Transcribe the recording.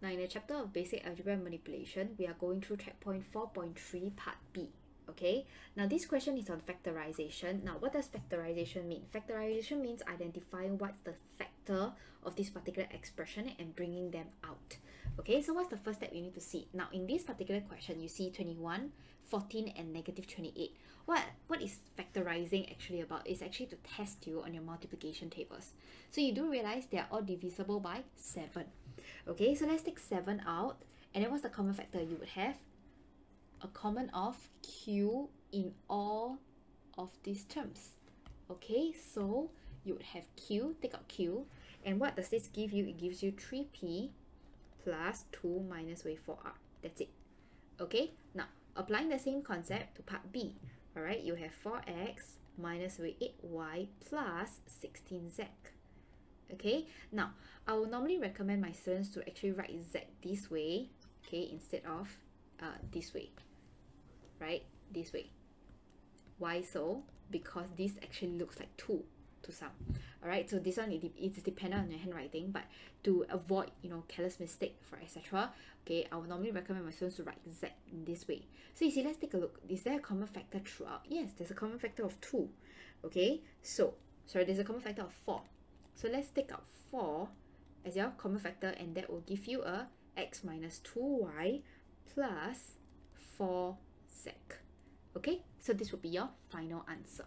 Now in the chapter of basic algebra manipulation, we are going through checkpoint 4.3 part B. Okay, now this question is on factorization. Now what does factorization mean? Factorization means identifying what's the factor of this particular expression and bringing them out. Okay, so what's the first step you need to see? Now in this particular question, you see 21, 14 and negative 28. What, what is factorizing actually about? It's actually to test you on your multiplication tables. So you do realize they are all divisible by 7. Okay, so let's take 7 out. And then what's the common factor you would have? A common of q in all of these terms. Okay, so you would have q, take out q. And what does this give you? It gives you 3p plus 2 minus wave 4r. That's it. Okay, now applying the same concept to part B. Alright, you have 4x minus wave 8y plus 16z okay now I will normally recommend my students to actually write Z this way okay instead of uh, this way right this way. Why so? Because this actually looks like 2 to some. Alright so this one it, it's dependent on your handwriting but to avoid you know careless mistake for etc okay I would normally recommend my students to write Z in this way. So you see let's take a look. Is there a common factor throughout? Yes there's a common factor of 2 okay? So sorry there's a common factor of 4 so let's take out 4 as your common factor and that will give you a x minus 2y plus 4z. Okay, so this will be your final answer.